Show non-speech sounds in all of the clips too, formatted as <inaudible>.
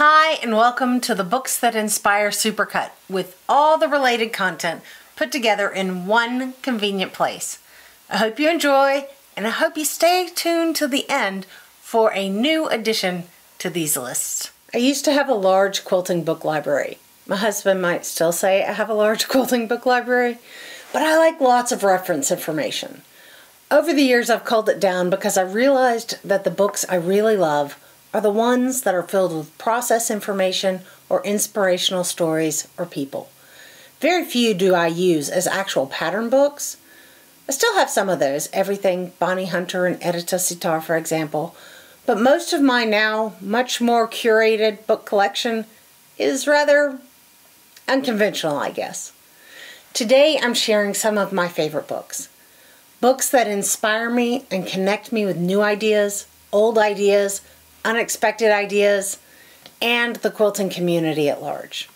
Hi, and welcome to the Books That Inspire Supercut with all the related content put together in one convenient place. I hope you enjoy, and I hope you stay tuned to the end for a new addition to these lists. I used to have a large quilting book library. My husband might still say I have a large <laughs> quilting book library, but I like lots of reference information. Over the years, I've culled it down because I realized that the books I really love are the ones that are filled with process information or inspirational stories or people. Very few do I use as actual pattern books. I still have some of those, everything Bonnie Hunter and Edyta Sitar, for example, but most of my now much more curated book collection is rather unconventional, I guess. Today I'm sharing some of my favorite books. Books that inspire me and connect me with new ideas, old ideas, unexpected ideas, and the quilting community at large.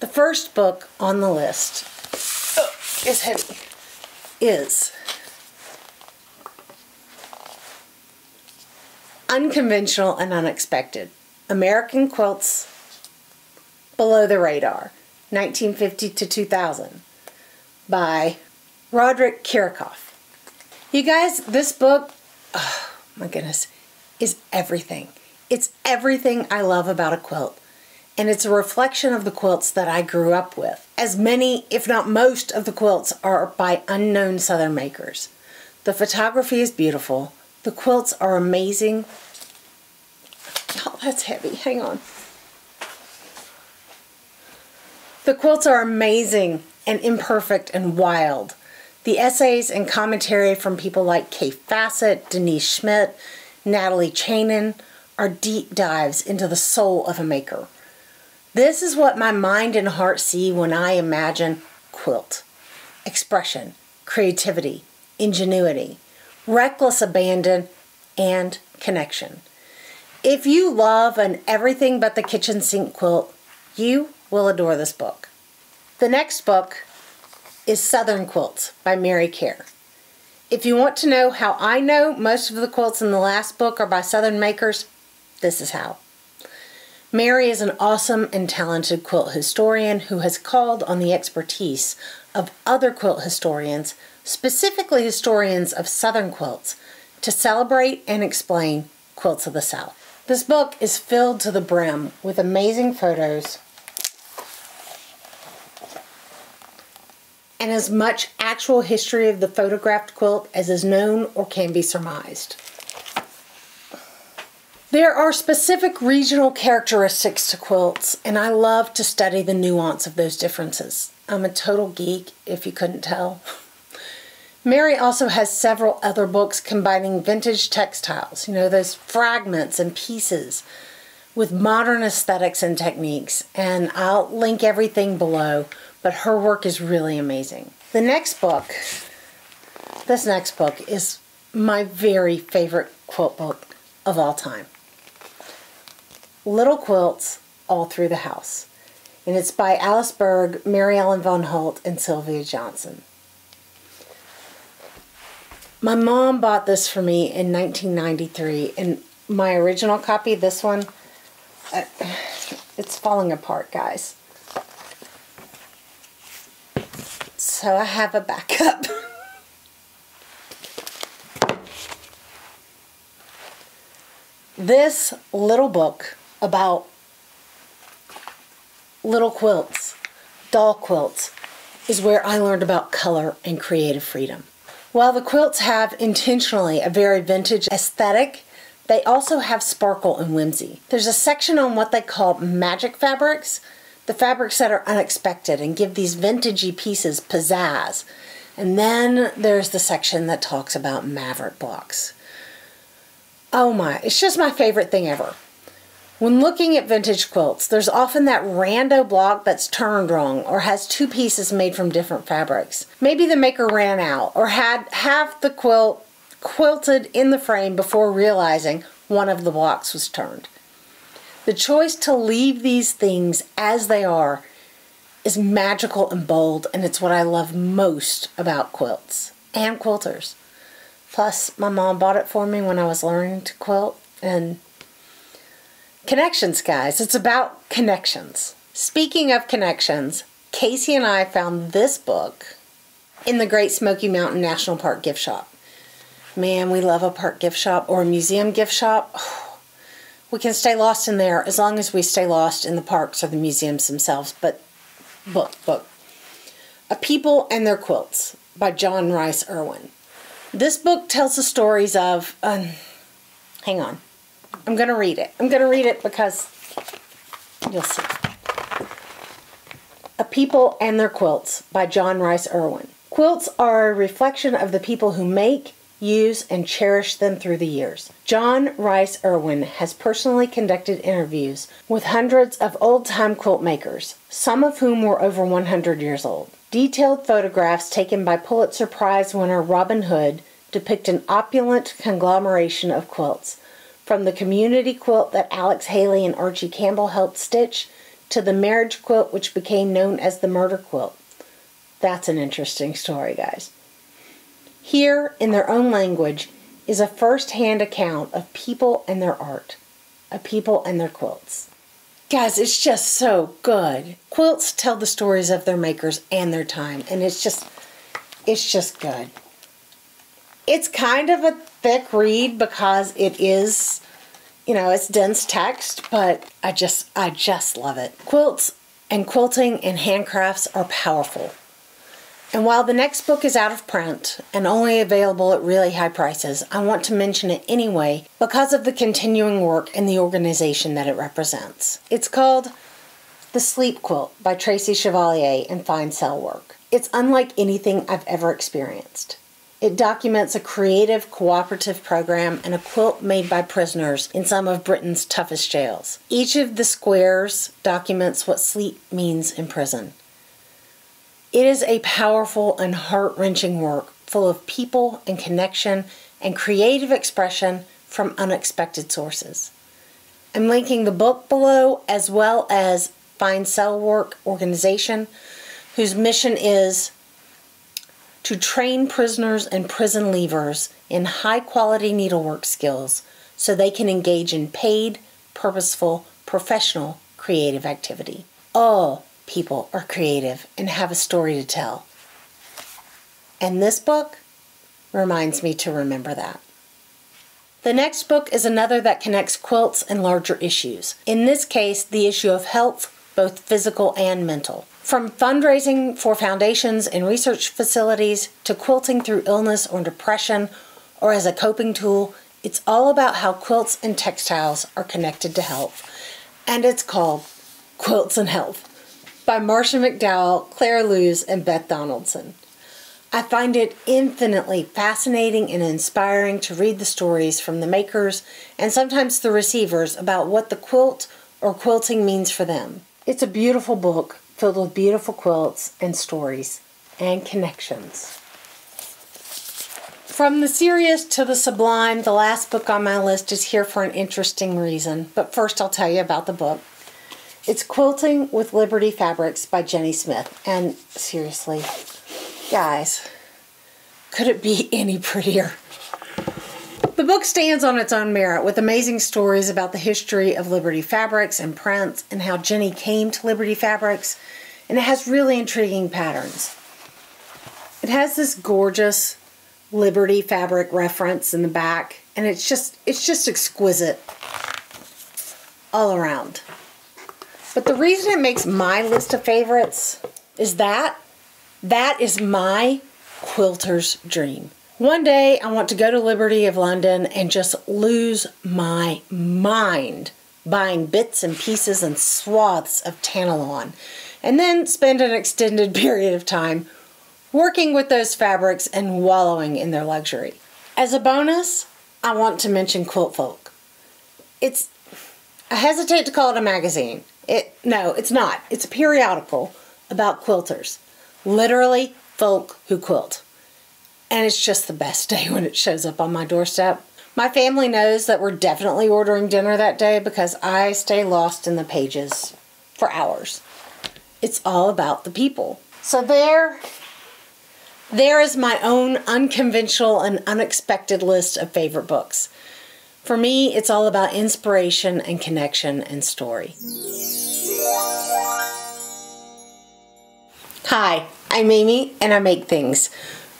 The first book on the list oh, is heavy, is Unconventional and Unexpected American Quilts Below the Radar, 1950 to 2000, by Roderick Kiracofe. You guys, this book, oh my goodness, is everything. It's everything I love about a quilt. And it's a reflection of the quilts that I grew up with. As many, if not most, of the quilts are by unknown Southern makers. The photography is beautiful. The quilts are amazing. Oh, that's heavy. Hang on. The quilts are amazing and imperfect and wild. The essays and commentary from people like Kaffe Fassett, Denise Schmidt, Natalie Chanin are deep dives into the soul of a maker. This is what my mind and heart see when I imagine quilt. Expression, creativity, ingenuity, reckless abandon, and connection. If you love an everything but the kitchen sink quilt, you will adore this book. The next book is Southern Quilts by Mary Kerr. If you want to know how I know most of the quilts in the last book are by Southern makers, this is how. Mary is an awesome and talented quilt historian who has called on the expertise of other quilt historians, specifically historians of Southern quilts, to celebrate and explain quilts of the South. This book is filled to the brim with amazing photos and as much actual history of the photographed quilt as is known or can be surmised. There are specific regional characteristics to quilts, and I love to study the nuance of those differences. I'm a total geek, if you couldn't tell. <laughs> Mary also has several other books combining vintage textiles, you know, those fragments and pieces with modern aesthetics and techniques, and I'll link everything below but her work is really amazing. The next book, this next book is my very favorite quilt book of all time. Little Quilts All Through the House. And it's by Alice Berg, Mary Ellen Von Holt, and Sylvia Johnson. My mom bought this for me in 1993, and my original copy, this one, <sighs> it's falling apart, guys. So I have a backup. <laughs> this little book about little quilts, doll quilts, is where I learned about color and creative freedom. While the quilts have intentionally a very vintage aesthetic, they also have sparkle and whimsy. There's a section on what they call magic fabrics, the fabrics that are unexpected and give these vintagey pieces pizzazz. And then there's the section that talks about maverick blocks. Oh my, it's just my favorite thing ever. When looking at vintage quilts, there's often that rando block that's turned wrong or has two pieces made from different fabrics. Maybe the maker ran out or had half the quilt quilted in the frame before realizing one of the blocks was turned. The choice to leave these things as they are is magical and bold, and it's what I love most about quilts and quilters. Plus, my mom bought it for me when I was learning to quilt, and Connections, guys. It's about connections. Speaking of connections, Casey and I found this book in the Great Smoky Mountain National Park gift shop. Man, we love a park gift shop or a museum gift shop. <sighs> We can stay lost in there as long as we stay lost in the parks or the museums themselves. But book, book. A People and Their Quilts by John Rice Irwin. This book tells the stories of. Um, hang on. I'm going to read it. I'm going to read it because you'll see. A People and Their Quilts by John Rice Irwin. Quilts are a reflection of the people who make, use, and cherish them through the years. John Rice Irwin has personally conducted interviews with hundreds of old time quilt makers, some of whom were over 100 years old. Detailed photographs taken by Pulitzer Prize winner Robin Hood depict an opulent conglomeration of quilts, from the community quilt that Alex Haley and Archie Campbell helped stitch to the marriage quilt which became known as the murder quilt. That's an interesting story, guys. Here, in their own language, is a first hand account of people and their art, of people and their quilts. Guys, it's just so good. Quilts tell the stories of their makers and their time, and it's just, it's just good. It's kind of a thick read because it is, you know, it's dense text, but I just, I just love it. Quilts and quilting and handcrafts are powerful. And while the next book is out of print and only available at really high prices, I want to mention it anyway because of the continuing work and the organization that it represents. It's called The Sleep Quilt by Tracy Chevalier and Fine Cell Work. It's unlike anything I've ever experienced. It documents a creative cooperative program and a quilt made by prisoners in some of Britain's toughest jails. Each of the squares documents what sleep means in prison. It is a powerful and heart wrenching work full of people and connection and creative expression from unexpected sources. I'm linking the book below as well as Fine Cell Work organization whose mission is to train prisoners and prison leavers in high quality needlework skills so they can engage in paid, purposeful, professional, creative activity. All people are creative and have a story to tell. And this book reminds me to remember that. The next book is another that connects quilts and larger issues. In this case, the issue of health, both physical and mental. From fundraising for foundations and research facilities to quilting through illness or depression or as a coping tool, it's all about how quilts and textiles are connected to health. And it's called Quilts and Health by Marsha MacDowell, Clare Luz, and Beth Donaldson. I find it infinitely fascinating and inspiring to read the stories from the makers and sometimes the receivers about what the quilt or quilting means for them. It's a beautiful book filled with beautiful quilts and stories and connections. From the serious to the sublime, the last book on my list is here for an interesting reason. But first, I'll tell you about the book. It's Quilting with Liberty Fabrics by Jenny Smith. And seriously, guys, could it be any prettier? The book stands on its own merit with amazing stories about the history of Liberty Fabrics and prints and how Jenny came to Liberty Fabrics, and it has really intriguing patterns. It has this gorgeous Liberty fabric reference in the back, and it's just it's just exquisite all around. But the reason it makes my list of favorites is that that is my quilter's dream. One day I want to go to Liberty of London and just lose my mind buying bits and pieces and swaths of Tana Lawn and then spend an extended <laughs> period of time working with those fabrics and wallowing in their luxury. As a bonus, I want to mention Quiltfolk. It's I hesitate to call it a magazine it no, it's not. It's a periodical about quilters. Literally folk who quilt. And it's just the best <laughs> day when it shows up on my doorstep. My family knows that we're definitely ordering dinner that day because I stay lost in the pages for hours. It's all about the people. So there there is my own unconventional and unexpected list of favorite books. For me, it's all about inspiration and connection and story. Hi, I'm Amy and I make things.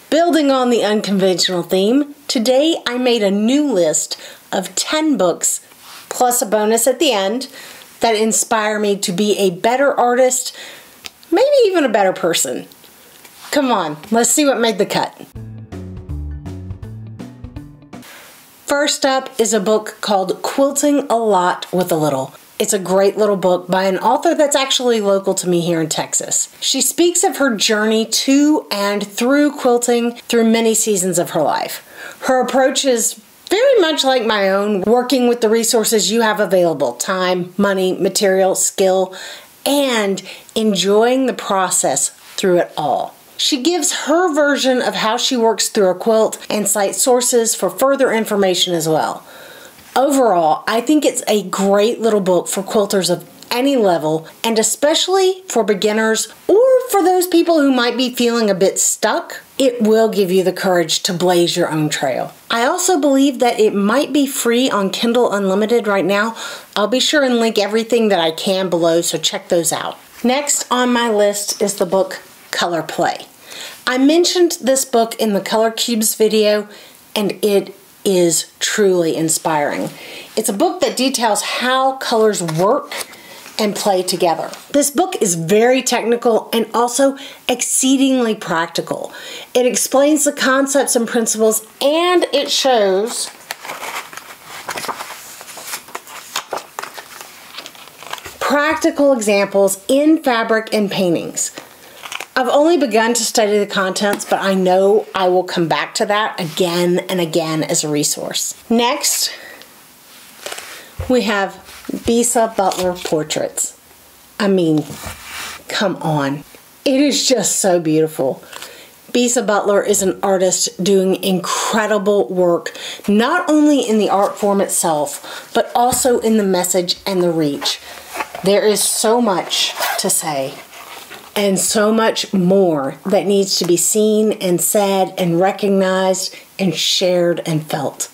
Building on the unconventional theme, today I made a new list of 10 books, plus a bonus at the end, that inspire me to be a better artist, maybe even a better person. Come on, let's see what made the cut. First up is a book called Quilting a Lot with a Little. It's a great little book by an author that's actually local to me here in Texas. She speaks of her journey to and through quilting through many seasons of her life. Her approach is very much like my own, working with the resources you have available time, money, material, skill, and enjoying the process through it all. She gives her version of how she works through a quilt and cites sources for further information as well. Overall, I think it's a great little book for quilters of any level, and especially for beginners or for those people who might be feeling a bit stuck, it will give you the courage to blaze your own trail. I also believe that it might be free on Kindle Unlimited right now. I'll be sure and link everything that I can below, so check those out. Next on my list is the book Color Play. I mentioned this book in the Color Cubes video, and it is truly inspiring. It's a book that details how colors work and play together. This book is very technical and also exceedingly practical. It explains the concepts and principles and it shows practical examples in fabric and paintings. I've only begun to study the contents, but I know I will come back to that again and again as a resource. Next, we have Bisa Butler portraits. I mean, come on. It is just so beautiful. Bisa Butler is an artist doing incredible work, not only in the art form itself, but also in the message and the reach. There is so much to say and so much more that needs to be seen and said and recognized and shared and felt.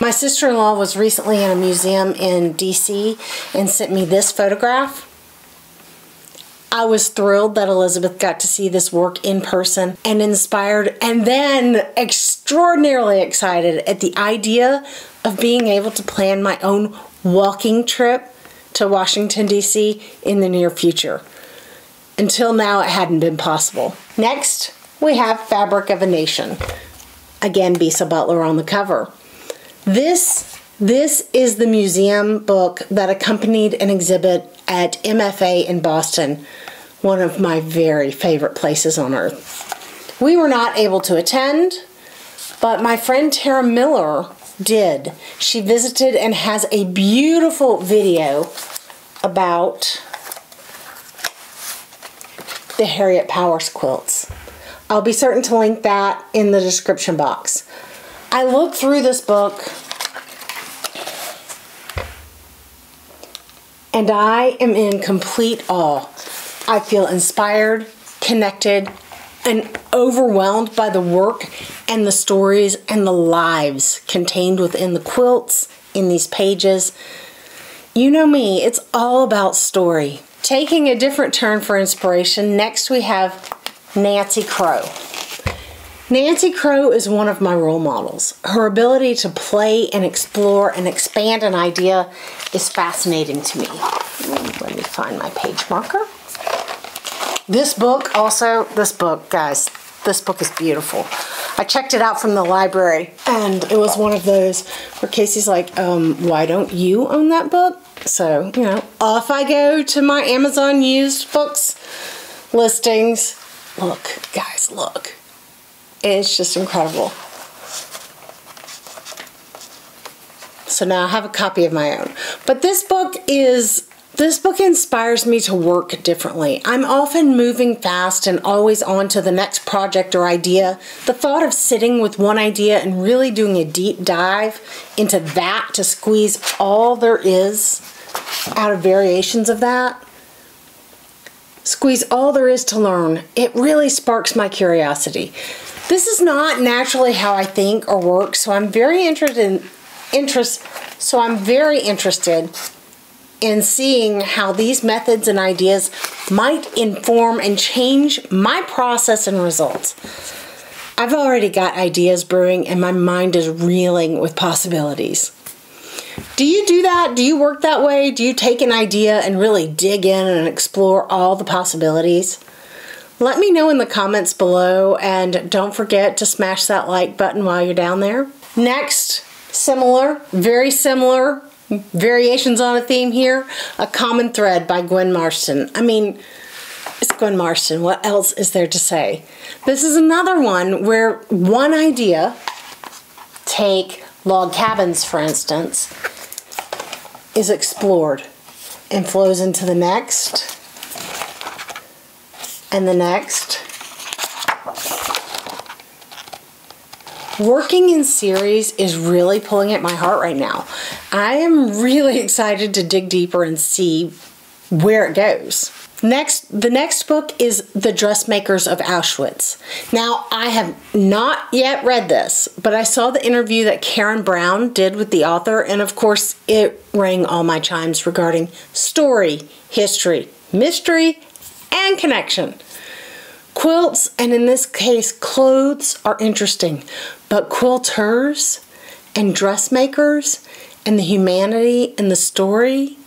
My sister in law was recently in a museum in DC and sent me this photograph. I was thrilled that Elizabeth got to see this work in person and inspired, and then extraordinarily excited at the idea of being able to plan my own walking trip to Washington, D.C. in the near future. Until now, it hadn't been possible. Next, we have Fabric of a Nation. Again, Bisa Butler on the cover. This, this is the museum book that accompanied an exhibit at MFA in Boston, one of my very favorite places on earth. We were not able to attend, but my friend Tara Miller did. She visited and has a beautiful video about the Harriet Powers quilts. I'll be certain to link that in the description box. I looked through this book and I am in complete awe. I feel inspired, connected, and overwhelmed by the work and the stories and the lives contained within the quilts in these pages. You know me, it's all about story. Taking a different turn for inspiration, next we have Nancy Crow. Nancy Crow is one of my role models. Her ability to play and explore and expand an idea is fascinating to me. Let me find my page marker. This book also, this book, guys, this book is beautiful. I checked it out from the library and it was one of those where Casey's like, um, why don't you own that book? So, you know, off I go to my Amazon used books listings. Look, guys, look. It's just incredible. So now I have a copy of my own. But this book is this book inspires me to work differently. I'm often moving fast and always on to the next project or idea. The thought of sitting with one idea and really doing a deep dive into that to squeeze all there is out of variations of that, squeeze all there is to learn, it really sparks my curiosity. This is not naturally how I think or work, so I'm very interested in interest, so I'm very interested in seeing how these methods and ideas might inform and change my process and results. I've already got ideas brewing and my mind is reeling with possibilities. Do you do that? Do you work that way? Do you take an idea and really dig in and explore all the possibilities? Let me know in the comments below and don't forget to smash that like button while you're down there. Next, similar, very similar, variations on a theme here, A Common Thread by Gwen Marston. I mean, it's Gwen Marston. What else is there to say? This is another one where one idea, take log cabins for instance, is explored and flows into the next and the next. Working in series is really pulling at my heart right now. I am really <laughs> excited to dig deeper and see where it goes. Next, the next book is The Dressmakers of Auschwitz. Now, I have not yet read this, but I saw the interview that Karen Brown did with the author, and of course, it rang all my chimes regarding story, history, mystery, and connection. Quilts, and in this case, clothes, are interesting, but quilters and dressmakers and the humanity and the story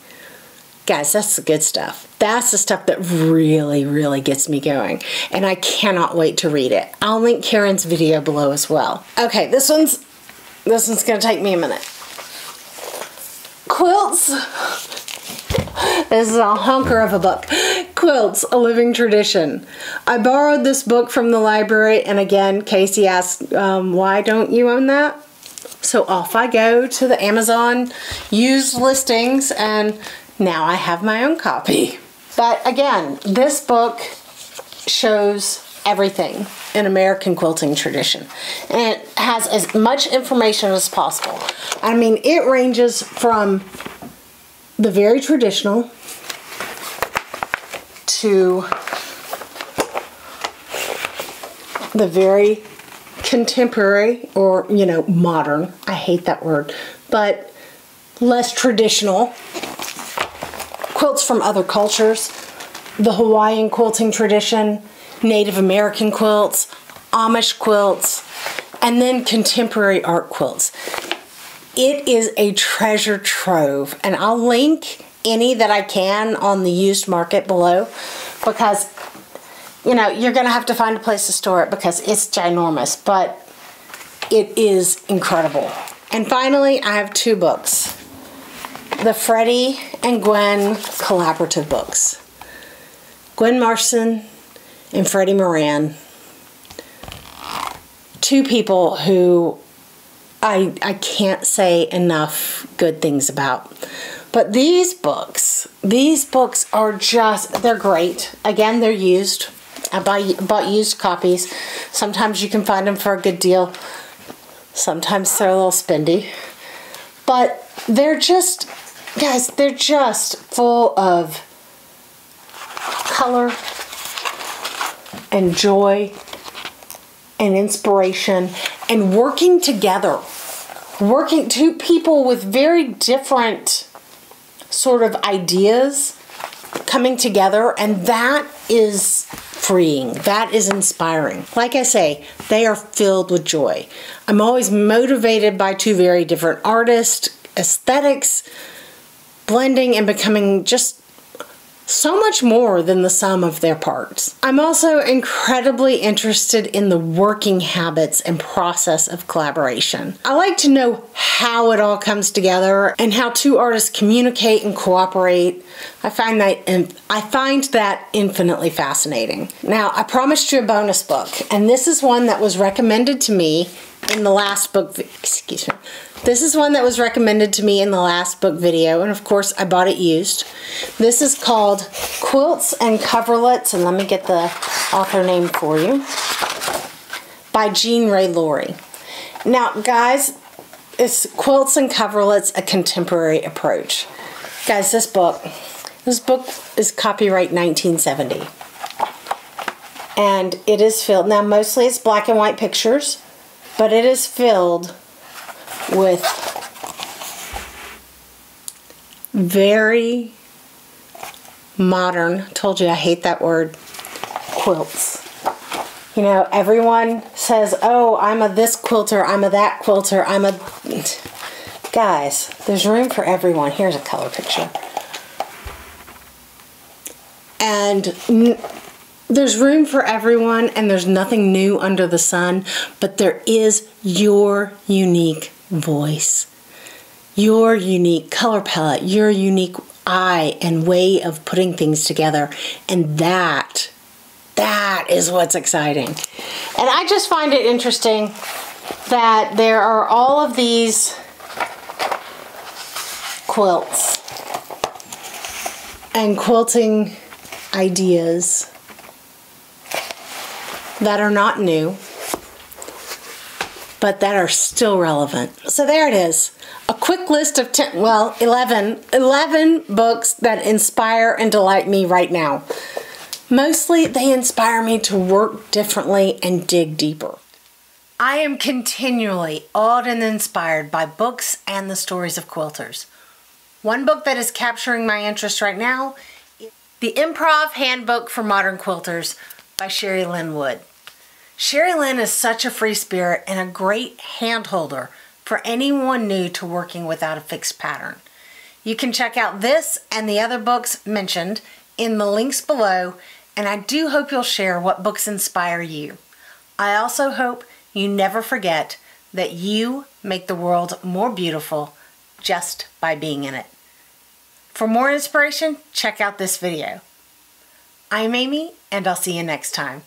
Guys, that's the good stuff. That's the stuff that really, really gets me going. And I cannot wait to read it. I'll link Karen's video below as well. Okay, this one's this one's gonna take me a minute. Quilts. This is a hunker of a book. Quilts, a living tradition. I borrowed this book from the library, and again, Casey asked, um, why don't you own that? So off I go to the Amazon used listings and now I have my own copy. But again, this book shows everything in American quilting tradition. And it has as much information as possible. I mean, it ranges from the very traditional to the very contemporary or, you know, modern. I hate that word, but less traditional quilts from other cultures, the Hawaiian quilting tradition, Native American quilts, Amish quilts, and then contemporary art quilts. It is a treasure trove, and I'll link any that I can on the used market below because you know you're gonna have to find a place to store it because it's ginormous, but it is incredible. And finally, I have two books the Freddy and Gwen collaborative books. Gwen Marston and Freddy Moran. Two people who I, I can't say enough good things about. But these books, these books are just, they're great. Again, they're used. I buy, bought used copies. Sometimes you can find them for a good deal. Sometimes they're a little spendy. But they're just Guys, they're just full of color and joy and inspiration and working together. Working, two people with very different sort of ideas coming together, and that is freeing. That is inspiring. Like I say, they are filled with joy. I'm always motivated by two very different artists, aesthetics, blending and becoming just so much more than the sum of their parts. I'm also incredibly interested in the working habits and process of collaboration. I like to know how it all comes together and how two artists communicate and cooperate. I find that I find that infinitely fascinating. Now, I promised you a bonus book, and this is one that was recommended to me in the last book, excuse me, this is one that was recommended to me in the last book video, and of course I bought it used. This is called Quilts and Coverlets, and let me get the author name for you, by Jean Ray Laury. Now, guys, it's Quilts and Coverlets, a contemporary approach. Guys, this book, this book is copyright 1970. And it is filled, now mostly it's black and white pictures, but it is filled with very modern, told you I hate that word, quilts. You know, everyone says, oh, I'm a this quilter, I'm a that quilter, I'm a... Guys, there's room for everyone. Here's a color picture. And there's room for everyone and there's nothing new under the sun, but there is your unique voice, your unique color palette, your unique eye and way of putting things together. And that, that is what's exciting. And I just find it interesting that there are all of these quilts and quilting ideas that are not new, but that are still relevant. So there it is. A quick list of 10, well, 11, 11 books that inspire and delight me right now. Mostly they inspire me to work differently and dig deeper. I am continually awed and inspired by books and the stories of quilters. One book that is capturing my interest right now the Improv Handbook for Modern Quilters by Sherri Lynn Wood. Sherri Lynn is such a free spirit and a great hand holder for anyone new to working without a fixed pattern. You can check out this and the other books mentioned in the links below, and I do hope you'll share what books inspire you. I also hope you never forget that you make the world more beautiful just by being in it. For more inspiration, check out this video. I'm Amy, and I'll see you next time.